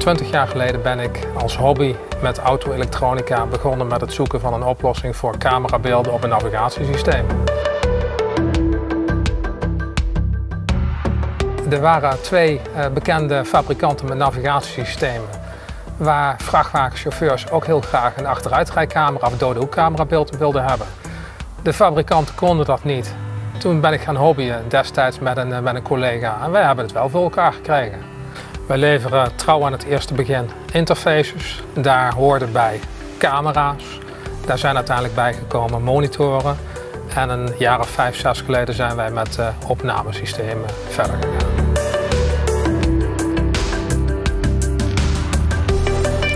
Twintig jaar geleden ben ik als hobby met auto-elektronica begonnen met het zoeken van een oplossing voor camerabeelden op een navigatiesysteem. Er waren twee eh, bekende fabrikanten met navigatiesystemen waar vrachtwagenchauffeurs ook heel graag een achteruitrijcamera of dode hoekcamera beeld wilden hebben. De fabrikanten konden dat niet. Toen ben ik gaan hobbyen destijds met een, eh, met een collega en wij hebben het wel voor elkaar gekregen. Wij leveren trouw aan het eerste begin interfaces. Daar hoorden bij camera's. Daar zijn uiteindelijk bijgekomen monitoren. En een jaar of vijf, zes geleden zijn wij met uh, opnamesystemen verder gegaan.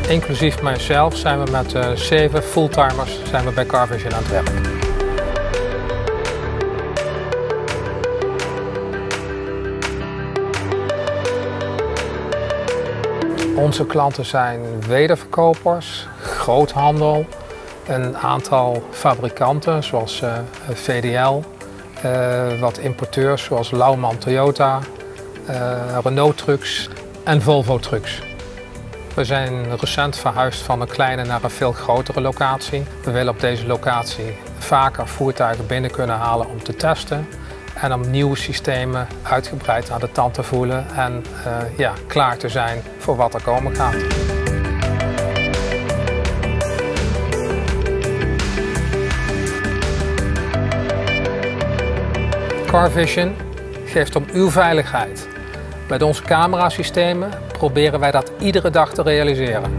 Inclusief mijzelf zijn we met uh, zeven fulltimers zijn we bij Carvision aan het werk. Onze klanten zijn wederverkopers, groothandel, een aantal fabrikanten zoals eh, VDL, uh, wat importeurs zoals Lauman Toyota, uh, Renault Trucks en Volvo Trucks. We zijn recent verhuisd van een kleine naar een veel grotere locatie. We willen op deze locatie vaker voertuigen binnen kunnen halen om te testen. En om nieuwe systemen uitgebreid aan de tand te voelen en uh, ja, klaar te zijn voor wat er komen gaat. CarVision geeft om uw veiligheid met onze camerasystemen proberen wij dat iedere dag te realiseren.